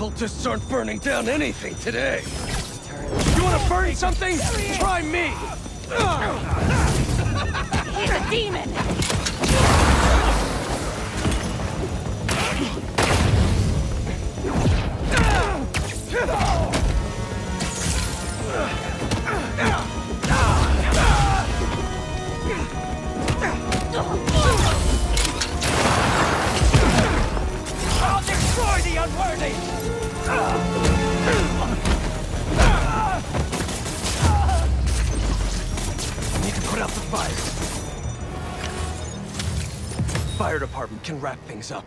cultists aren't burning down anything today. You wanna burn something? Try me! He's a demon! I'll destroy the unworthy! Need to put out the fire. Fire department can wrap things up.